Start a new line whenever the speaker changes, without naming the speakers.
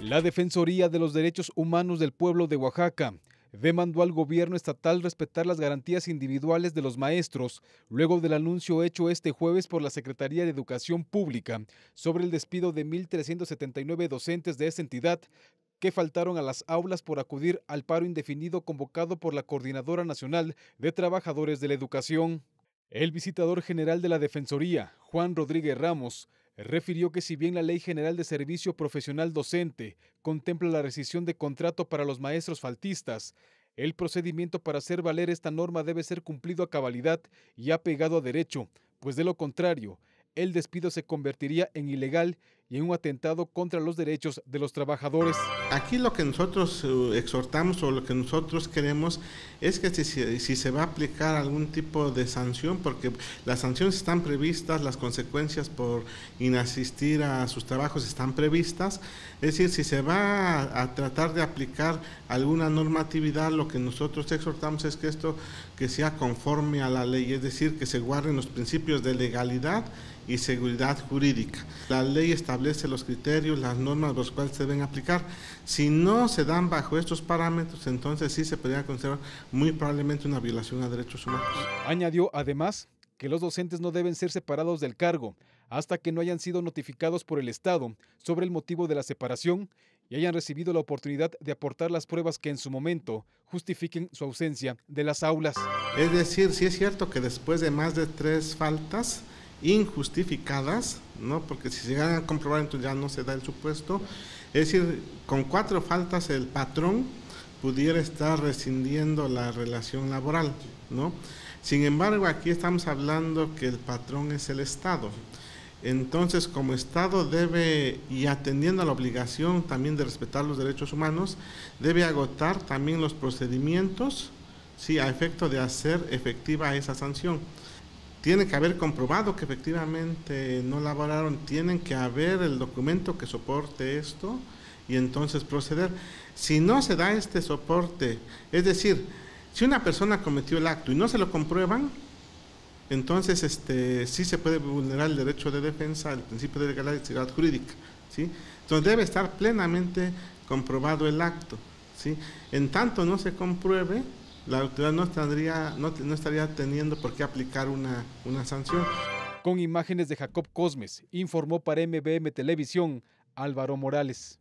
La Defensoría de los Derechos Humanos del Pueblo de Oaxaca demandó al gobierno estatal respetar las garantías individuales de los maestros luego del anuncio hecho este jueves por la Secretaría de Educación Pública sobre el despido de 1.379 docentes de esa entidad que faltaron a las aulas por acudir al paro indefinido convocado por la Coordinadora Nacional de Trabajadores de la Educación. El visitador general de la Defensoría, Juan Rodríguez Ramos, refirió que si bien la Ley General de Servicio Profesional Docente contempla la rescisión de contrato para los maestros faltistas, el procedimiento para hacer valer esta norma debe ser cumplido a cabalidad y apegado a derecho, pues de lo contrario, el despido se convertiría en ilegal y un atentado contra los derechos de los trabajadores.
Aquí lo que nosotros eh, exhortamos o lo que nosotros queremos es que si, se va a aplicar algún tipo de sanción, porque las sanciones están previstas, las consecuencias por inasistir a sus trabajos están previstas, es decir, si se va a, tratar de aplicar alguna normatividad, lo que nosotros exhortamos es que esto que sea conforme a la ley, es decir, que se guarden los principios de legalidad y seguridad jurídica. La ley establece los criterios, las normas los cuales se deben aplicar. Si no se dan bajo estos parámetros, entonces sí se podría considerar muy probablemente una violación a derechos humanos.
Añadió además que los docentes no deben ser separados del cargo hasta que no hayan sido notificados por el Estado sobre el motivo de la separación y hayan recibido la oportunidad de aportar las pruebas que en su momento justifiquen su ausencia de las aulas.
Es decir, sí es cierto que después de más de tres faltas, injustificadas, ¿no? porque si se llegan a comprobar entonces ya no se da el supuesto. Es decir, con cuatro faltas el patrón pudiera estar rescindiendo la relación laboral. ¿no? Sin embargo, aquí estamos hablando que el patrón es el Estado. Entonces, como Estado debe, y atendiendo a la obligación también de respetar los derechos humanos, debe agotar también los procedimientos sí, a efecto de hacer efectiva esa sanción tiene que haber comprobado que efectivamente no laboraron, tienen que haber el documento que soporte esto y entonces proceder. Si no se da este soporte, es decir, si una persona cometió el acto y no se lo comprueban, entonces este, sí se puede vulnerar el derecho de defensa, el principio de legalidad jurídica. ¿sí? Entonces debe estar plenamente comprobado el acto. ¿sí? En tanto no se compruebe, la autoridad no, tendría, no, estaría teniendo por qué aplicar una, una sanción.
Con imágenes de Jacob Cosmes, informó para MBM Televisión Álvaro Morales.